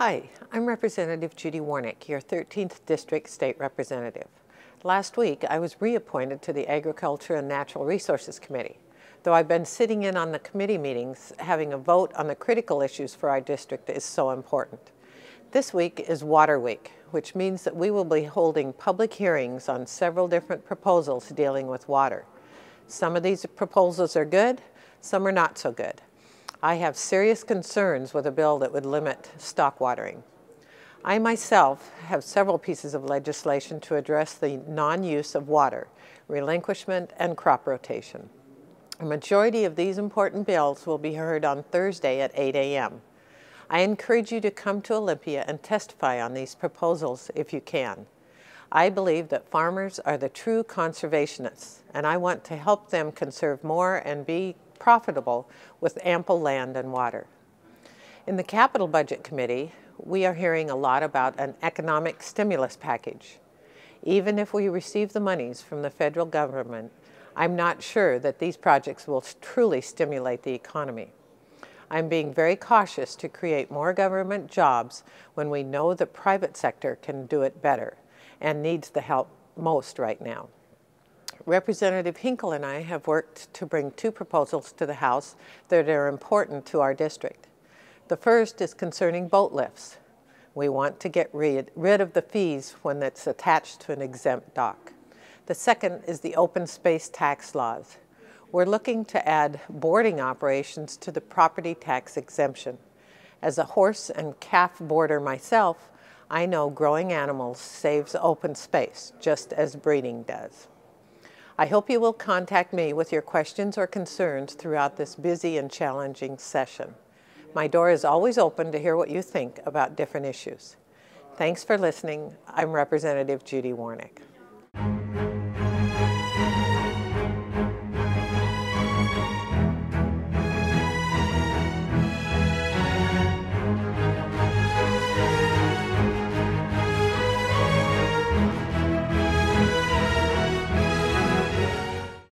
Hi, I'm Representative Judy Warnick, your 13th District State Representative. Last week, I was reappointed to the Agriculture and Natural Resources Committee. Though I've been sitting in on the committee meetings, having a vote on the critical issues for our district is so important. This week is Water Week, which means that we will be holding public hearings on several different proposals dealing with water. Some of these proposals are good, some are not so good. I have serious concerns with a bill that would limit stock watering. I myself have several pieces of legislation to address the non-use of water, relinquishment, and crop rotation. A majority of these important bills will be heard on Thursday at 8 a.m. I encourage you to come to Olympia and testify on these proposals if you can. I believe that farmers are the true conservationists, and I want to help them conserve more and be profitable with ample land and water. In the Capital Budget Committee, we are hearing a lot about an economic stimulus package. Even if we receive the monies from the federal government, I'm not sure that these projects will truly stimulate the economy. I'm being very cautious to create more government jobs when we know the private sector can do it better and needs the help most right now. Representative Hinkle and I have worked to bring two proposals to the House that are important to our district. The first is concerning boat lifts. We want to get rid, rid of the fees when it's attached to an exempt dock. The second is the open space tax laws. We're looking to add boarding operations to the property tax exemption. As a horse and calf boarder myself, I know growing animals saves open space, just as breeding does. I hope you will contact me with your questions or concerns throughout this busy and challenging session. My door is always open to hear what you think about different issues. Thanks for listening. I'm Representative Judy Warnick.